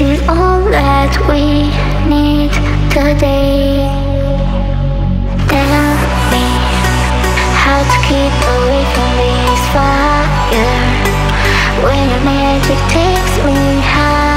Is all that we need today. Tell me how to keep away from this fire. When your magic takes me high.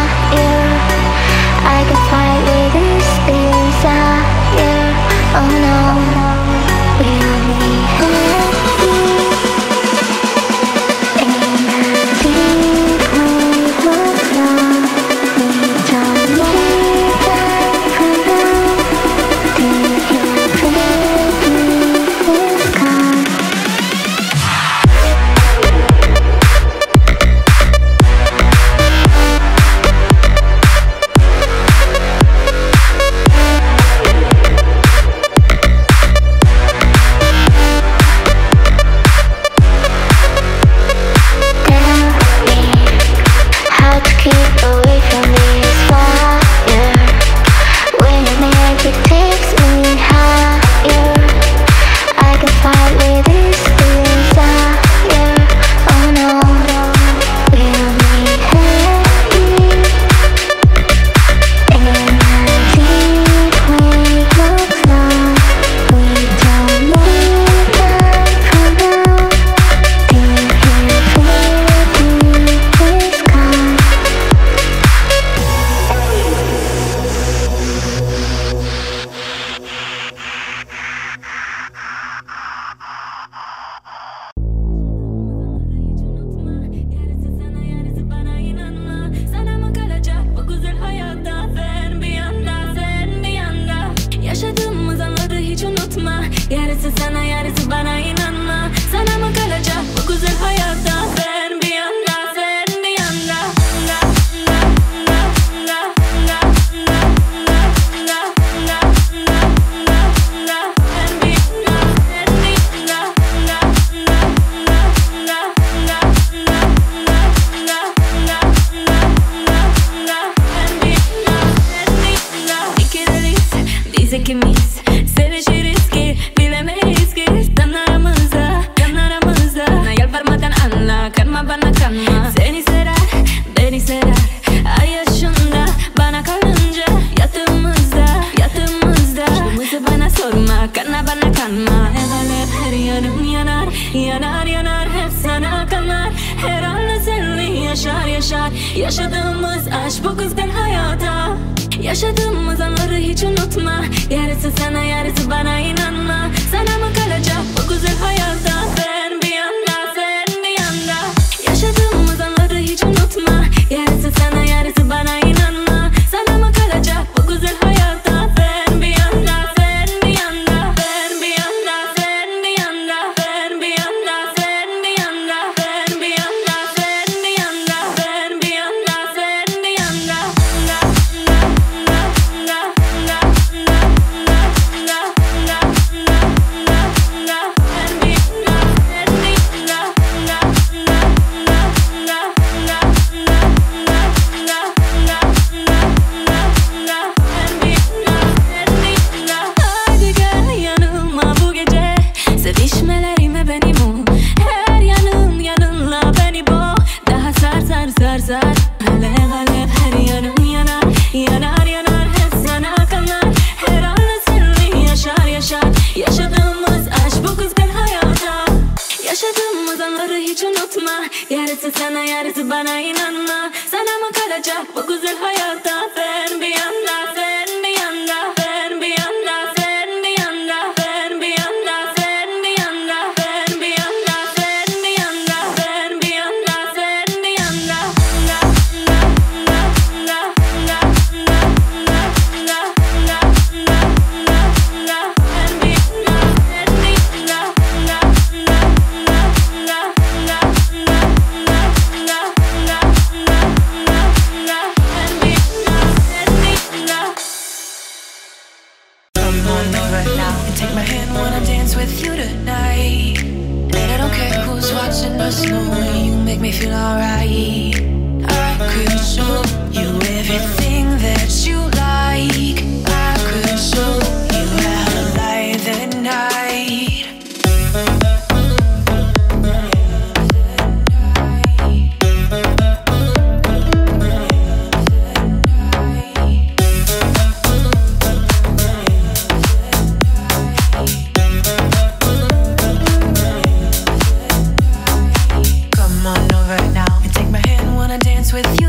and i had yar Yaşadığımız anları hiç unutma. Yarısı sana yarısı bana inanma. Sana mı kalacak bu güzel hayatta ben? Yarısı sana yarısı bana inanma. Sana mı kalacak bu Take my hand, wanna dance with you tonight. And I don't care who's watching us, no, you make me feel alright. I could show you everything. with you.